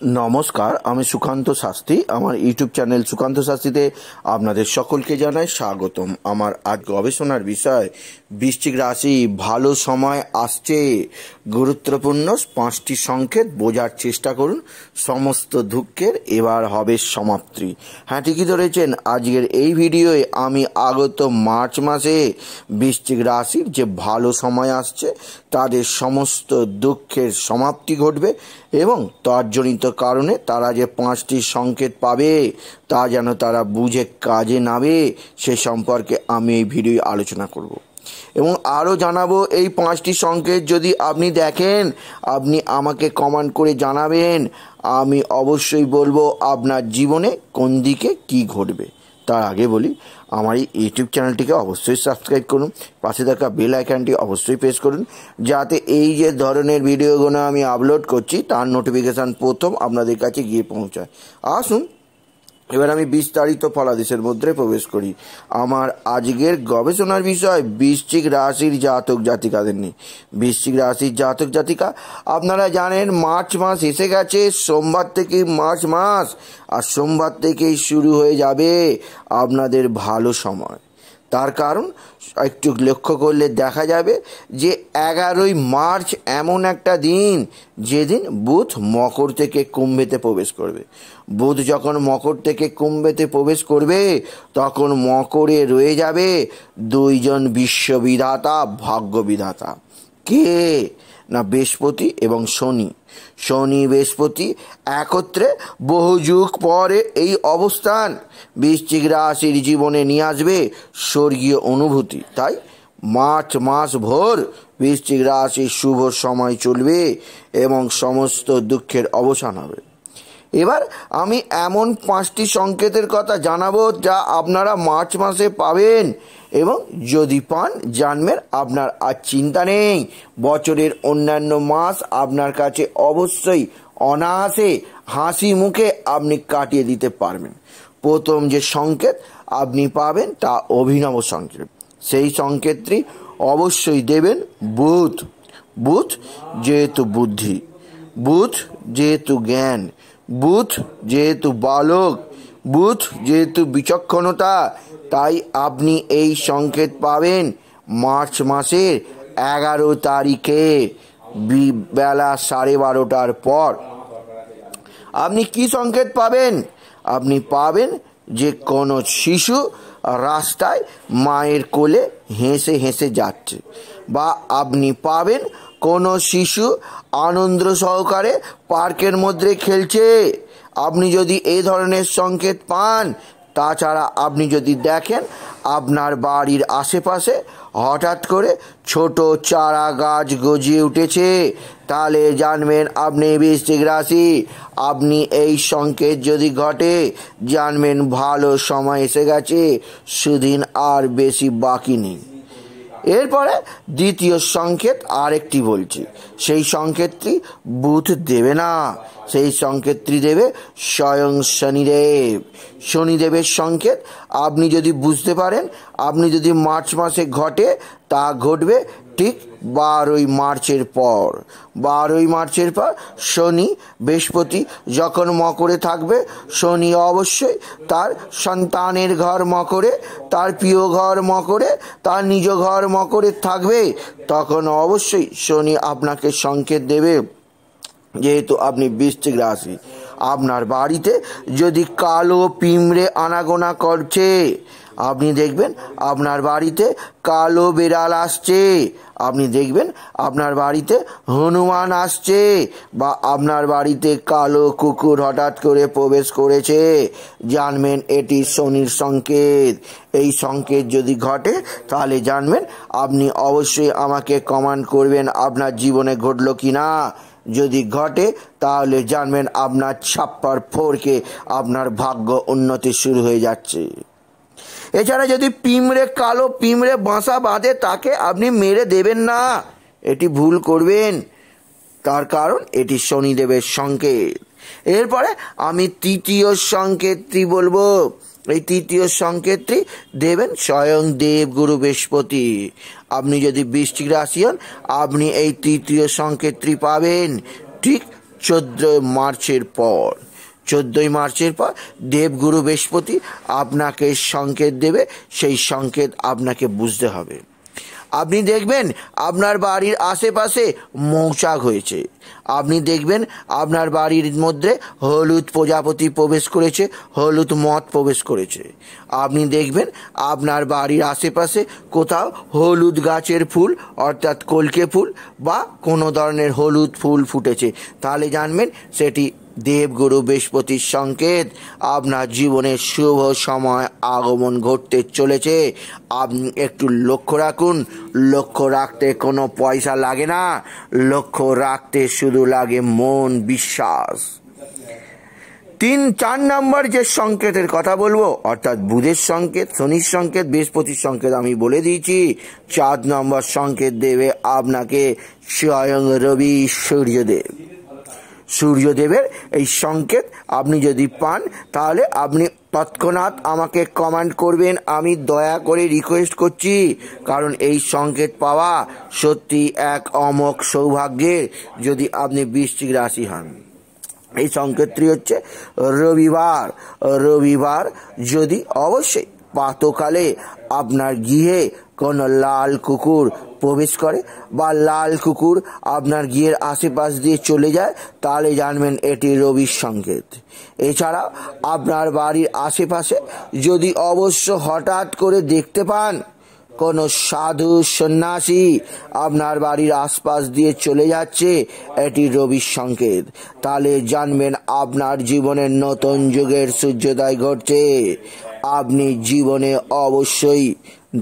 নমস্কার, আমি সুকান্ত শাস্ত্রী। আমার ইউটিউব চ্যানেল সুকান্ত শাস্ত্রীতে আপনাদের সকলকে জানাই স্বাগতম। আমার আজ গবেষণার বিষয়, বৃশ্চিক রাশি, ভালো সময় আসছে। গুরুত্বপূর্ণ পাঁচটি সংকেত বোঝার চেষ্টা করুন। সমস্ত দুঃখের এবার হবে সমাপ্তি। হ্যাঁ ঠিকই ধরেছেন, আজকের এই ভিডিওয়ে আমি আগত মার্চ মাসে বৃশ্চিক রাশির যে ভালো সময় আসছে, তাদের সমস্ত দুঃখের সমাপ্তি ঘটবে এবং তর্জনিত কারণে তারা যে পাঁচটি সংকেত পাবে, তা যেন তারা বুঝে কাজে নামে, সে সম্পর্কে আমি এই ভিডিও আলোচনা করব। এবং আরও জানাব, এই পাঁচটি সংকেত যদি আপনি দেখেন, আপনি আমাকে কমান্ড করে জানাবেন। আমি অবশ্যই বলব, আপনার জীবনে কোন দিকে কি ঘটবে। তার আগে বলি, আমার এই ইউটিউব চ্যানেলটিকে অবশ্যই সাবস্ক্রাইব করুন, পাশে থাকা বেল আইকনটি অবশ্যই প্রেস করুন, যাতে এই যে ধরনের ভিডিওগুলো আমি আপলোড করছি, তার নোটিফিকেশান প্রথম আপনাদের কাছে গিয়ে পৌঁছায়। আসুন এবার আমি বিস্তারিত ফলাদেশের মধ্যে প্রবেশ করি। আমার আজকের গবেষণার বিষয়, বৃশ্চিক রাশির জাতক জাতিকাদের নিয়ে। বৃশ্চিক রাশির জাতক জাতিকা, আপনারা জানেন মার্চ মাস এসে গেছে, সোমবার থেকে মার্চ মাস, আর সোমবার থেকেই শুরু হয়ে যাবে আপনাদের ভালো সময়। তার কারণ একটু লক্ষ্য করলে দেখা যাবে যে এগারোই মার্চ এমন একটা দিন, যেদিন বুধ মকর থেকে কুম্ভেতে প্রবেশ করবে। বুধ যখন মকর থেকে কুম্ভেতে প্রবেশ করবে, তখন মকরে রয়ে যাবে দুইজন বিশ্ববিধাতা, ভাগ্যবিধাতা। কে? না, বৃহস্পতি এবং শনি। শনি, বৃহস্পতি একত্রে বহু যুগ পরে এই অবস্থান। বৃশ্চিক রাশির জীবনে নিয়ে আসবে স্বর্গীয় অনুভূতি। তাই মার্চ মাস ভোর বৃশ্চিক রাশির শুভ সময় চলবে এবং সমস্ত দুঃখের অবসান হবে। এবার আমি এমন পাঁচটি সংকেতের কথা জানাব যা আপনারা মার্চ মাসে পাবেন। এবং যদি পান, জানবেন আপনার আর চিন্তা নেই। বছরের অন্যান্য মাস আপনার কাছে অবশ্যই অনায়াসে হাসি মুখে আপনি কাটিয়ে দিতে পারবেন। প্রথম যে সংকেত আপনি পাবেন, তা অভিনব সংকেত। সেই সংকেতটি অবশ্যই দেবেন বুধ। বুধ যেহেতু বুদ্ধি। বুধ যেহেতু জ্ঞান। বুধ যেহেতু বালক, বুধ যেহেতু বিচক্ষণতা, তাই আপনি এই সংকেত পাবেন মার্চ মাসের এগারো তারিখে বেলা সাড়ে বারোটার পর। আপনি কি সংকেত পাবেন? আপনি পাবেন যে কোনো শিশু রাস্তায় মায়ের কোলে হেসে হেসে যাচ্ছে বা আপনি পাবেন কোনো শিশু আনন্দ সহকারে পার্কের মধ্যে খেলছে। আপনি যদি এই ধরনের সংকেত পান, তাছাড়া আপনি যদি দেখেন আপনার বাড়ির আশেপাশে হঠাৎ করে ছোট চারা গাছ গজিয়ে উঠেছে, তাহলে জানবেন আপনি বৃষ্টিক রাশি। আপনি এই সংকেত যদি ঘটে, জানবেন ভালো সময় এসে গেছে, সুদিন আর বেশি বাকি নেই। এরপরে দ্বিতীয় সংকেত আরেকটি বলছি। সেই সংকেতটি বুধ দেবে না। সেই সংকেতটি দেবে স্বয়ং শনিদেব। শনিদেবের সংকেত, আপনি যদি বুঝতে পারেন, আপনি যদি মার্চ মাসে ঘটে, তা ঘটবে ঠিক বারোই মার্চের পর। বারোই মার্চের পর শনি, বৃহস্পতি যখন মকরে থাকবে, শনি অবশ্যই তার সন্তানের ঘর মকরে, তার প্রিয় ঘর মকরে, তার নিজ ঘর মকরে থাকবে। তখন অবশ্যই শনি আপনাকে সংকেত দেবে। যেহেতু আপনি বৃশ্চিক রাশি, আপনার বাড়িতে যদি কালো পিমড়ে আনাগোনা করছে আপনি দেখবেন আপনার বাড়িতে কালো বেড়াল আসছে। আপনি দেখবেন আপনার বাড়িতে হনুমান আসছে বা আপনার বাড়িতে কালো কুকুর হঠাৎ করে প্রবেশ করেছে। জানবেন এটি শনির সংকেত। এই সংকেত যদি ঘটে, তাহলে জানবেন আপনি অবশ্যই আমাকে কমান্ড করবেন আপনার জীবনে ঘটলো কি না যদি ঘটে, তাহলে জানবেন আপনার ছাপ্পার ফোরকে আপনার ভাগ্য উন্নতি শুরু হয়ে যাচ্ছে। এছাড়া যদি পিমড়ে কালো পিমড়ে বাসা বাঁধে, তাকে আপনি মেরে দেবেন না। এটি ভুল করবেন। তার কারণ এটি শনিদেবের সংকেত। এরপরে আমি তৃতীয় সংকেতটি বলব। এই তৃতীয় সংকেতটি দেবেন স্বয়ং দেবগুরু বৃহস্পতি। আপনি যদি বৃষ্টিক রাশি হন, আপনি এই তৃতীয় সংকেতটি পাবেন ঠিক চোদ্দ মার্চের পর। চোদ্দোই মার্চের পর দেবগুরু বৃহস্পতি আপনাকে সংকেত দেবে, সেই সংকেত আপনাকে বুঝতে হবে। আপনি দেখবেন আপনার বাড়ির আশেপাশে মৌচাক হয়েছে। আপনি দেখবেন আপনার বাড়ির মধ্যে হলুদ প্রজাপতি প্রবেশ করেছে, হলুদ মদ প্রবেশ করেছে। আপনি দেখবেন আপনার বাড়ির আশেপাশে কোথাও হলুদ গাছের ফুল, অর্থাৎ কলকে ফুল বা কোনো ধরনের হলুদ ফুল ফুটেছে। তাহলে জানবেন সেটি দেবগুরু বৃহস্পতির সংকেত, আপনার জীবনে শুভ সময় আগমন ঘটতে চলেছে। আপনি একটু লক্ষ্য রাখুন। লক্ষ্য রাখতে কোনো পয়সা লাগে না। লক্ষ্য রাখতে শুধু লাগে মন, বিশ্বাস। তিন, চার নম্বর যে সংকেতের কথা বলব, অর্থাৎ বুধের সংকেত, শনির সংকেত, বৃহস্পতির সংকেত আমি বলে দিয়েছি। চার নম্বর সংকেত দেবে আপনাকে স্বয়ং রবি সূর্যদেব। সূর্যদেবের এই সংকেত আপনি যদি পান, তাহলে আপনি তৎক্ষণাৎ আমাকে কমেন্ট করবেন। আমি দয়া করে রিকোয়েস্ট করছি, কারণ এই সংকেত পাওয়া সত্যি এক অমক সৌভাগ্যের যদি আপনি বৃশ্চিক রাশি হন। এই সংকেতটি হচ্ছে রবিবার। রবিবার যদি অবশ্যই প্রাতকালে আপনার গৃহে কোনো লাল কুকুর প্রবেশ করে বা লাল কুকুর আপনার গিয়ের আশেপাশ দিয়ে চলে যায়, তাহলে জানবেন এটি রবির সংকেত। এছাড়া আপনার বাড়ির আশেপাশে যদি অবশ্য হঠাৎ করে দেখতে পান কোনো সাধু সন্ন্যাসী আপনার বাড়ির আশপাশ দিয়ে চলে যাচ্ছে, এটি রবির সংকেত। তাহলে জানবেন আপনার জীবনের নতুন যুগের সূর্যোদয় ঘটছে। আপনি জীবনে অবশ্যই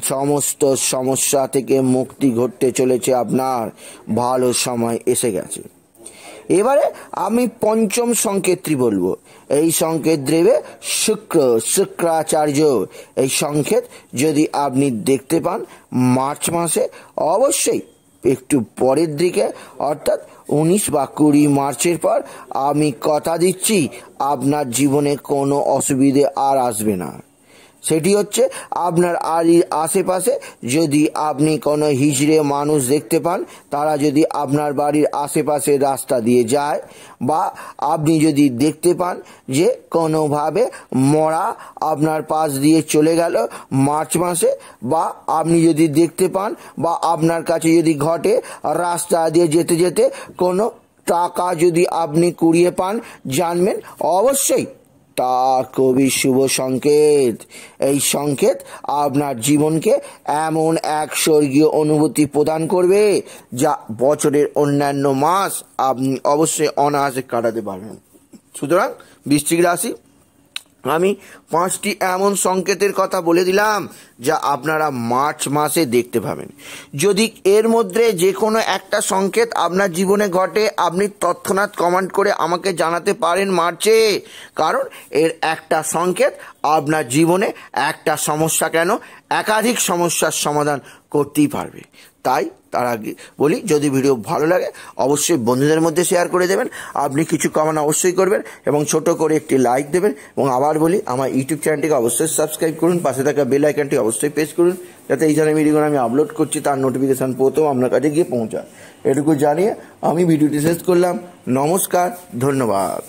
সমস্ত সমস্যা থেকে মুক্তি ঘটতে চলেছে। আপনার ভালো সময় এসে গেছে। এবারে আমি পঞ্চম সংকেতটি বলব। এই সংকেত দেবে শুক্র, শুক্রাচার্য। এই সংকেত যদি আপনি দেখতে পান মার্চ মাসে, অবশ্যই একটু পরের দিকে, অর্থাৎ উনিশ বা কুড়ি মার্চের পর আমি কথা দিচ্ছি, আপনার জীবনে কোনো অসুবিধে আর আসবে না। সেটি হচ্ছে আপনার আড়ির আশেপাশে। যদি আপনি কোনো হিজড়ে মানুষ দেখতে পান, তারা যদি আপনার বাড়ির আশেপাশে রাস্তা দিয়ে যায়, বা আপনি যদি দেখতে পান যে কোনোভাবে মরা আপনার পাশ দিয়ে চলে গেল মার্চ মাসে, বা আপনি যদি দেখতে পান, বা আপনার কাছে যদি ঘটে রাস্তা দিয়ে যেতে যেতে কোনো টাকা যদি আপনি কুড়িয়ে পান, জানবেন, অবশ্যই তা কবি শুভ সংকেত। এই সংকেত আপনার জীবনকে এমন এক স্বর্গীয় অনুভূতি প্রদান করবে, যা বছরের অন্যান্য মাস আপনি অবশ্যই অনায়াসে কাটাতে পারবেন। সুতরাং বৃশ্চিক রাশি আমি পাঁচটি এমন সংকেতের কথা বলে দিলাম যা আপনারা মার্চ মাসে দেখতে পাবেন। যদি এর মধ্যে যে কোনো একটা সংকেত আপনার জীবনে ঘটে, আপনি তৎক্ষণাৎ কমেন্ট করে আমাকে জানাতে পারেন মার্চে। কারণ এর একটা সংকেত আপনার জীবনে একটা সমস্যা কেন? একাধিক সমস্যার সমাধান করতেই পারবে। তাই তার আগে বলি, যদি ভিডিও ভালো লাগে, অবশ্যই বন্ধুদের মধ্যে শেয়ার করে দেবেন। আপনি কিছু কমান অবশ্যই করবেন এবং ছোট করে একটি লাইক দেবেন এবং আবার বলি, আমার ইউটিউব চ্যানেলটিকে অবশ্যই সাবস্ক্রাইব করুন, পাশে থাকা বেল আইকনটি অবশ্যই প্রেস করুন, যাতে এই ধরনের ভিডিওগুলো আমি আপলোড করছি, তার নোটিফিকেশান প্রথম আপনার কাছে গিয়ে পৌঁছায়। এটুকু জানিয়ে আমি ভিডিওটি শেষ করলাম। নমস্কার, ধন্যবাদ।